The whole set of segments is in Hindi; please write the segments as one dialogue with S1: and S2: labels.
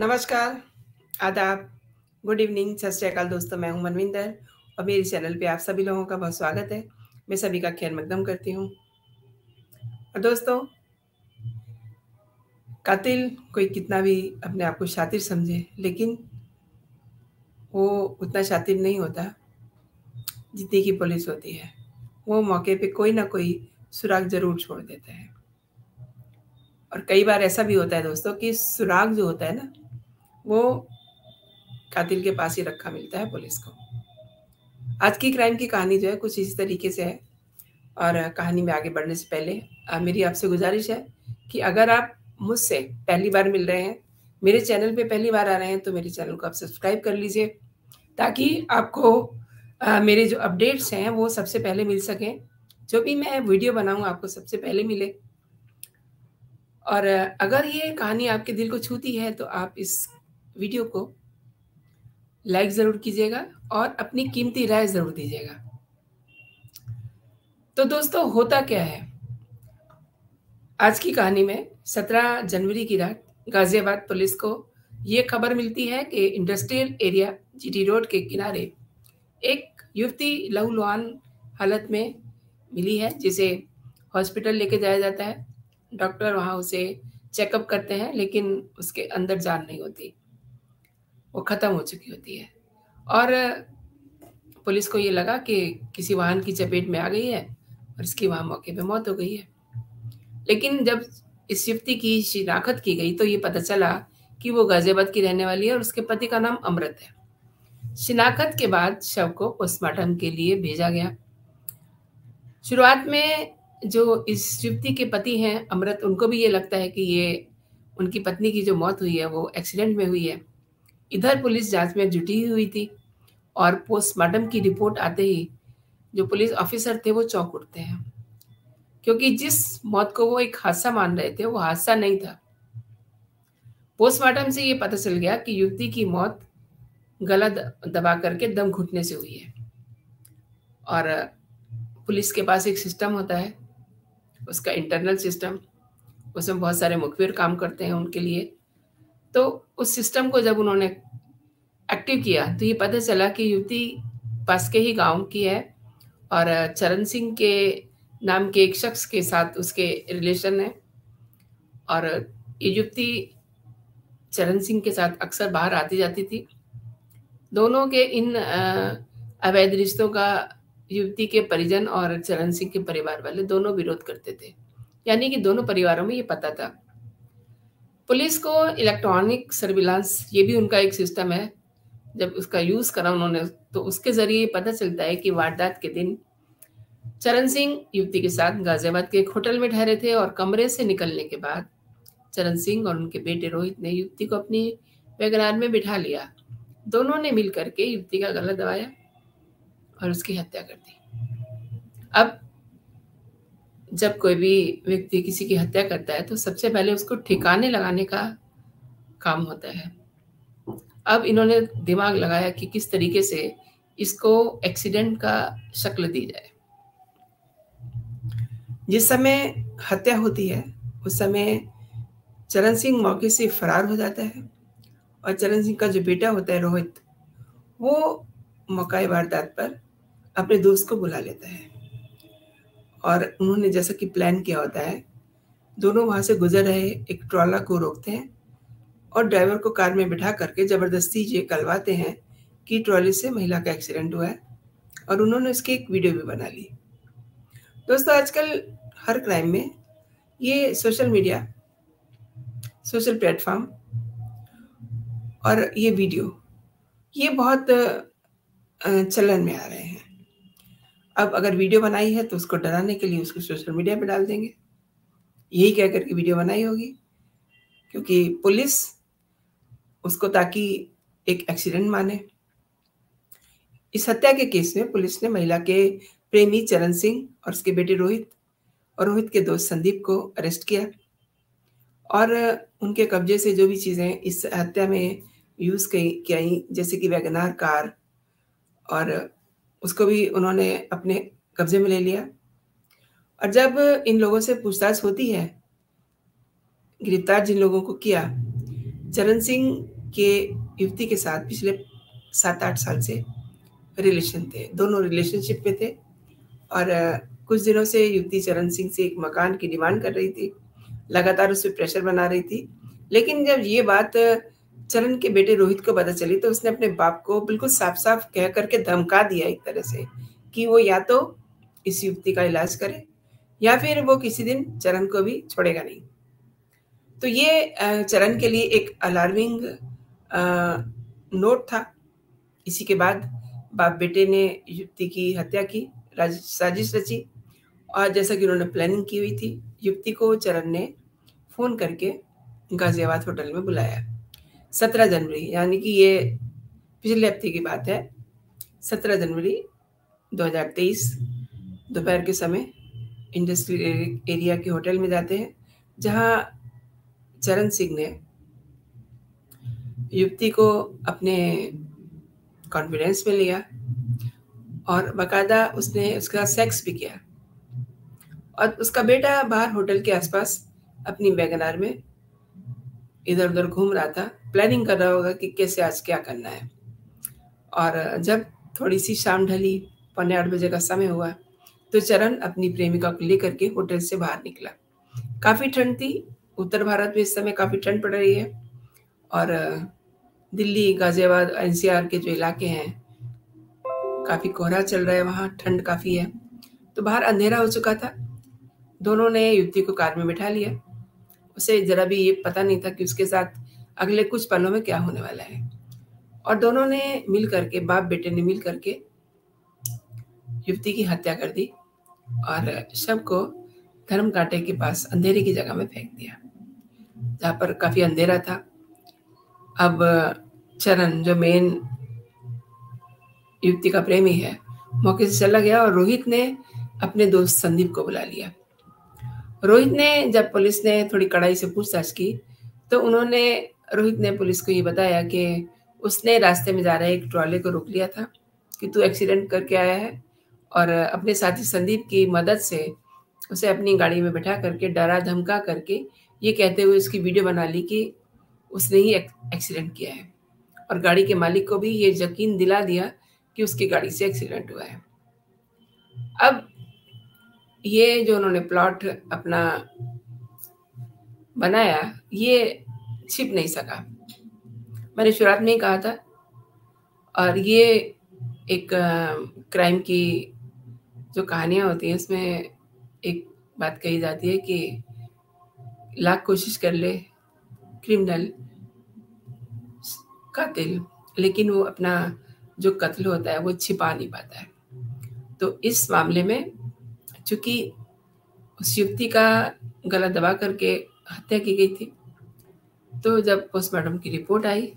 S1: नमस्कार, आदाब, गुड इवनिंग, सत श्रीकाल दोस्तों, मैं हूँ मनविंदर और मेरे चैनल पे आप सभी लोगों का बहुत स्वागत है। मैं सभी का खैर मकदम करती हूँ। और दोस्तों कातिल कोई कितना भी अपने आप को शातिर समझे, लेकिन वो उतना शातिर नहीं होता, जितनी की पुलिस होती है। वो मौके पे कोई ना कोई सुराग ज़रूर छोड़ देता है। और कई बार ऐसा भी होता है दोस्तों कि सुराग जो होता है ना, वो कातिल के पास ही रखा मिलता है पुलिस को। आज की क्राइम की कहानी जो है कुछ इसी तरीके से है और कहानी में आगे बढ़ने से पहले मेरी आपसे गुज़ारिश है कि अगर आप मुझसे पहली बार मिल रहे हैं, मेरे चैनल पे पहली बार आ रहे हैं, तो मेरे चैनल को आप सब्सक्राइब कर लीजिए, ताकि आपको आ, मेरे जो अपडेट्स हैं, वो सबसे पहले मिल सकें। जो भी मैं वीडियो बनाऊँ, आपको सबसे पहले मिले। और अगर ये कहानी आपके दिल को छूती है, तो आप इस वीडियो को लाइक ज़रूर कीजिएगा और अपनी कीमती राय ज़रूर दीजिएगा। तो दोस्तों होता क्या है? आज की कहानी में 17 जनवरी की रात गाज़ियाबाद पुलिस को ये खबर मिलती है कि इंडस्ट्रियल एरिया जीटी रोड के किनारे एक युवती लहूलुहान हालत में मिली है, जिसे हॉस्पिटल लेके जाया जाता है। डॉक्टर वहाँ उसे चेकअप करते हैं, लेकिन उसके अंदर जान नहीं होती। वो ख़त्म हो चुकी होती है और पुलिस को ये लगा कि किसी वाहन की चपेट में आ गई है और इसकी वहाँ मौके पे मौत हो गई है। लेकिन जब इस युवती की शिनाख्त की गई तो ये पता चला कि वो गाज़ियाबाद की रहने वाली है और उसके पति का नाम अमृत है। शिनाख्त के बाद शव को पोस्टमार्टम के लिए भेजा गया। शुरुआत में जो इस युवती के पति हैं अमृत, उनको भी ये लगता है कि ये उनकी पत्नी की जो मौत हुई है वो एक्सीडेंट में हुई है। इधर पुलिस जाँच में जुटी हुई थी और पोस्टमार्टम की रिपोर्ट आते ही जो पुलिस ऑफिसर थे वो चौंक उठते हैं। क्योंकि जिस मौत को वो एक हादसा मान रहे थे, वो हादसा नहीं था। पोस्टमार्टम से ये पता चल गया कि युवती की मौत गला दबा करके दम घुटने से हुई है। और पुलिस के पास एक सिस्टम होता है, उसका इंटरनल सिस्टम उसमें बहुत सारे मुखबिर काम करते हैं उनके लिए। तो उस सिस्टम को जब उन्होंने एक्टिव किया तो ये पता चला कि युवती पास के ही गाँव की है और चरण सिंह के नाम के एक शख्स के साथ उसके रिलेशन है। और ये युवती चरण सिंह के साथ अक्सर बाहर आती जाती थी। दोनों के इन अवैध रिश्तों का युवती के परिजन और चरण सिंह के परिवार वाले दोनों विरोध करते थे। यानी कि दोनों परिवारों में ये पता था। पुलिस को इलेक्ट्रॉनिक सर्विलांस, ये भी उनका एक सिस्टम है। जब उसका यूज़ करा उन्होंने तो उसके ज़रिए पता चलता है कि वारदात के दिन चरण सिंह युवती के साथ गाजियाबाद के एक होटल में ठहरे थे और कमरे से निकलने के बाद चरण सिंह और उनके बेटे रोहित ने युवती को अपनी वैगनार में बिठा लिया। दोनों ने मिल करके युवती का गला दबाया और उसकी हत्या कर दी। अब जब कोई भी व्यक्ति किसी की हत्या करता है तो सबसे पहले उसको ठिकाने लगाने का काम होता है। अब इन्होंने दिमाग लगाया कि किस तरीके से इसको एक्सीडेंट का शक्ल दी जाए। जिस समय हत्या होती है, उस समय चरण सिंह मौके से फरार हो जाता है और चरण सिंह का जो बेटा होता है, रोहित, वो मौका वारदात पर अपने दोस्त को बुला लेता है। और उन्होंने जैसा कि प्लान किया होता है, दोनों वहाँ से गुजर रहे, एक ट्रॉला को रोकते हैं और ड्राइवर को कार में बिठा करके ज़बरदस्ती ये कलवाते हैं कि ट्रॉली से महिला का एक्सीडेंट हुआ है और उन्होंने उसकी एक वीडियो भी बना ली। दोस्तों, आजकल हर क्राइम में ये सोशल मीडिया सोशल प्लेटफॉर्म और ये वीडियो ये बहुत चलन में आ रहे हैं। अब अगर वीडियो बनाई है तो उसको डराने के लिए उसको सोशल मीडिया पे डाल देंगे। यही कह करके वीडियो बनाई होगी, क्योंकि पुलिस उसको ताकि एक एक्सीडेंट माने। इस हत्या के केस में पुलिस ने महिला के प्रेमी चरण सिंह और उसके बेटे रोहित और रोहित के दोस्त संदीप को अरेस्ट किया और उनके कब्जे से जो भी चीज़ें इस हत्या में यूज़ की जैसे कि वैगनार कार और उसको भी उन्होंने अपने कब्जे में ले लिया। और जब इन लोगों से पूछताछ होती है, गिरफ़्तार जिन लोगों को किया, चरण सिंह के युवती के साथ पिछले सात आठ साल से रिलेशन थे, दोनों रिलेशनशिप में थे। और कुछ दिनों से युवती चरण सिंह से एक मकान की डिमांड कर रही थी, लगातार उस पर प्रेशर बना रही थी। लेकिन जब ये बात चरण के बेटे रोहित को पता चली तो उसने अपने बाप को बिल्कुल साफ़ साफ़ कह करके धमका दिया एक तरह से कि वो या तो इस युवती का इलाज करे या फिर वो किसी दिन चरण को भी छोड़ेगा नहीं। तो ये चरण के लिए एक अलार्मिंग नोट था। इसी के बाद बाप बेटे ने युवती की हत्या की साजिश रची और जैसा कि उन्होंने प्लानिंग की हुई थी, युवती को चरण ने फ़ोन करके गाजियाबाद होटल में बुलाया। सत्रह जनवरी, यानी कि ये पिछले हफ़्ते की बात है। सत्रह जनवरी 2023 दोपहर के समय इंडस्ट्रियल एरिया के होटल में जाते हैं, जहाँ चरण सिंह ने युवती को अपने कॉन्फिडेंस में लिया और बकायदा उसने उसका सेक्स भी किया। और उसका बेटा बाहर होटल के आसपास अपनी बैगनार में इधर उधर घूम रहा था। प्लानिंग कर रहा होगा कि कैसे आज क्या करना है। और जब थोड़ी सी शाम ढली, पौने आठ बजे का समय हुआ तो चरण अपनी प्रेमिका को लेकर के होटल से बाहर निकला। काफ़ी ठंड थी, उत्तर भारत में इस समय काफ़ी ठंड पड़ रही है और दिल्ली, गाजियाबाद, एनसीआर के जो इलाके हैं, काफ़ी कोहरा चल रहा है वहाँ, ठंड काफ़ी है। तो बाहर अंधेरा हो चुका था। दोनों ने युवती को कार में बिठा लिया। उसे ज़रा भी ये पता नहीं था कि उसके साथ अगले कुछ पलों में क्या होने वाला है? और दोनों ने मिल करके, बाप बेटे ने मिल करके युवती की हत्या कर दी और शव को धर्म कांटे के पास अंधेरे की जगह में फेंक दिया, जहाँ पर काफ़ी अंधेरा था। अब चरण जो मेन युवती का प्रेमी है, मौके से चला गया और रोहित ने अपने दोस्त संदीप को बुला लिया। रोहित ने, जब पुलिस ने थोड़ी कड़ाई से पूछताछ की तो उन्होंने रोहित ने पुलिस को ये बताया कि उसने रास्ते में जा रहे एक ट्रॉले को रोक लिया था कि तू एक्सीडेंट करके आया है और अपने साथी संदीप की मदद से उसे अपनी गाड़ी में बैठा करके डरा धमका करके ये कहते हुए उसकी वीडियो बना ली कि उसने ही एक्सीडेंट किया है और गाड़ी के मालिक को भी ये यकीन दिला दिया कि उसकी गाड़ी से एक्सीडेंट हुआ है। अब ये जो उन्होंने प्लॉट अपना बनाया ये छिप नहीं सका। मैंने शुरुआत में ही कहा था, और ये एक क्राइम की जो कहानियाँ होती हैं, उसमें एक बात कही जाती है कि लाख कोशिश कर ले क्रिमिनल कातिल, लेकिन वो अपना जो कत्ल होता है, वो छिपा नहीं पाता है। तो इस मामले में चूँकि उस युवती का गला दबा करके हत्या की गई थी तो जब पोस्टमार्टम की रिपोर्ट आई,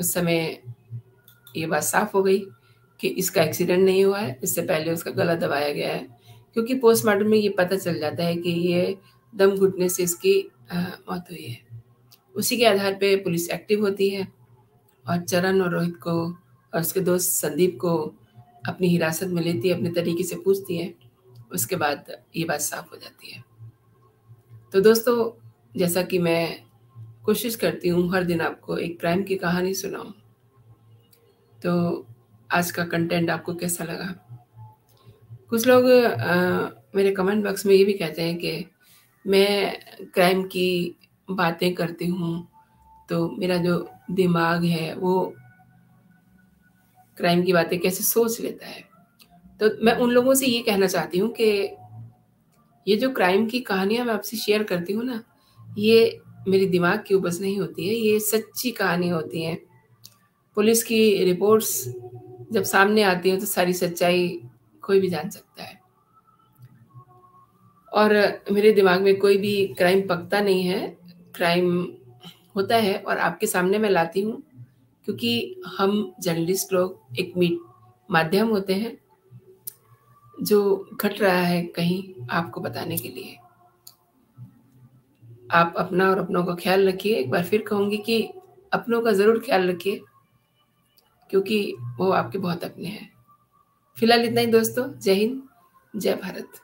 S1: उस समय ये बात साफ़ हो गई कि इसका एक्सीडेंट नहीं हुआ है, इससे पहले उसका गला दबाया गया है। क्योंकि पोस्टमार्टम में ये पता चल जाता है कि ये दम घुटने से इसकी मौत हुई है। उसी के आधार पे पुलिस एक्टिव होती है और चरण और रोहित को और उसके दोस्त संदीप को अपनी हिरासत में लेती है, अपने तरीके से पूछती है। उसके बाद ये बात साफ़ हो जाती है। तो दोस्तों, जैसा कि मैं कोशिश करती हूँ हर दिन आपको एक क्राइम की कहानी सुनाऊँ। तो आज का कंटेंट आपको कैसा लगा? कुछ लोग आ, मेरे कमेंट बॉक्स में ये भी कहते हैं कि मैं क्राइम की बातें करती हूँ तो मेरा जो दिमाग है वो क्राइम की बातें कैसे सोच लेता है? तो मैं उन लोगों से ये कहना चाहती हूँ कि ये जो क्राइम की कहानियाँ मैं आपसे शेयर करती हूँ ना ये मेरे दिमाग की उपज नहीं होती है, ये सच्ची कहानी होती है। पुलिस की रिपोर्ट्स जब सामने आती हैं तो सारी सच्चाई कोई भी जान सकता है। और मेरे दिमाग में कोई भी क्राइम पकता नहीं है, क्राइम होता है और आपके सामने मैं लाती हूँ, क्योंकि हम जर्नलिस्ट लोग एक मीट माध्यम होते हैं, जो घट रहा है कहीं आपको बताने के लिए। आप अपना और अपनों का ख्याल रखिए। एक बार फिर कहूँगी कि अपनों का ज़रूर ख्याल रखिए, क्योंकि वो आपके बहुत अपने हैं। फ़िलहाल इतना ही दोस्तों। जय हिंद, जय भारत।